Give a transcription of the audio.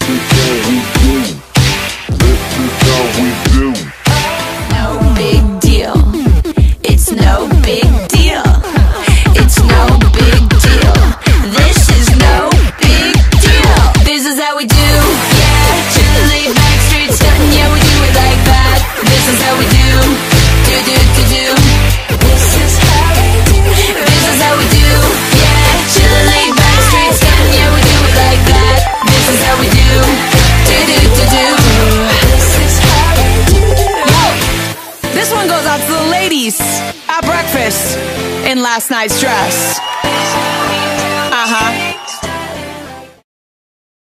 You. Ladies at breakfast in last night's dress.